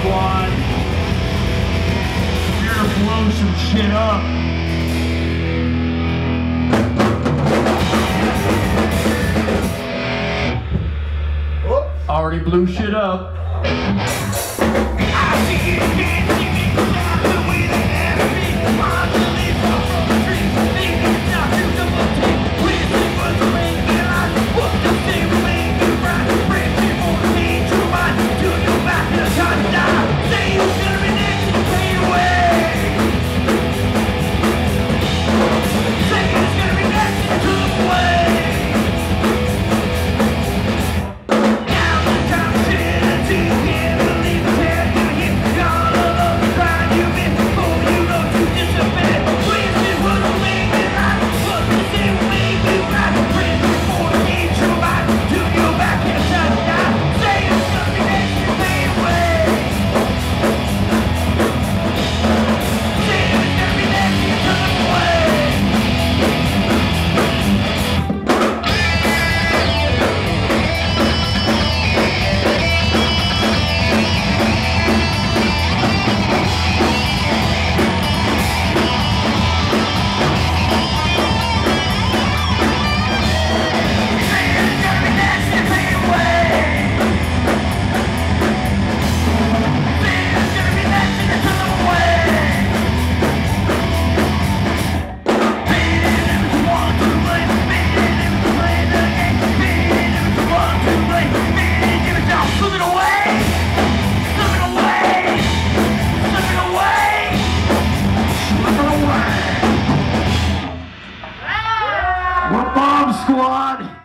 squad. Here to blow some shit up. Already blew shit up. squad.